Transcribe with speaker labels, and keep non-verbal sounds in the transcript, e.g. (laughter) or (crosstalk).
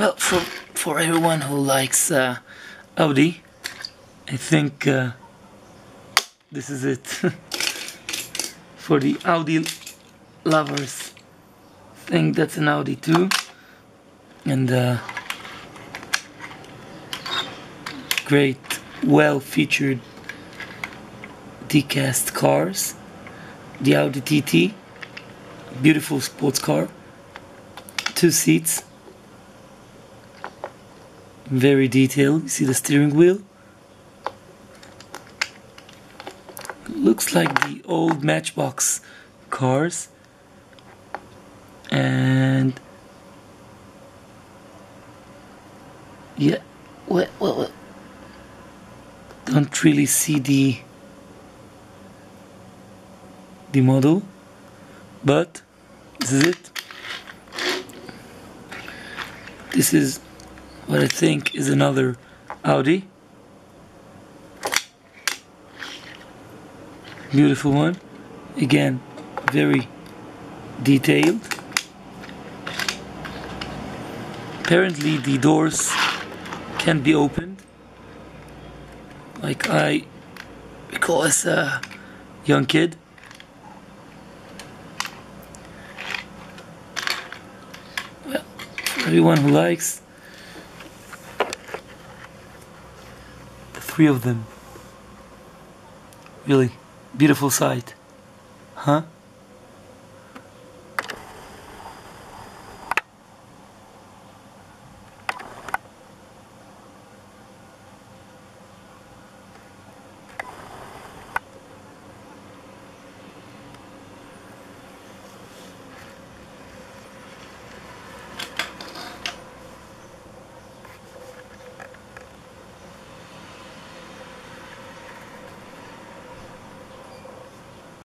Speaker 1: Well, for for everyone who likes uh, Audi, I think uh, this is it. (laughs) for the Audi lovers, I think that's an Audi too, and uh, great, well-featured die-cast cars. The Audi TT, beautiful sports car, two seats very detailed. You see the steering wheel? Looks like the old Matchbox cars. And yeah, what, what, what? Don't really see the the model, but this is it. This is what I think is another Audi. Beautiful one. Again, very detailed. Apparently the doors can be opened. Like I recall as a young kid. Well, everyone who likes three of them. Really beautiful sight. Huh?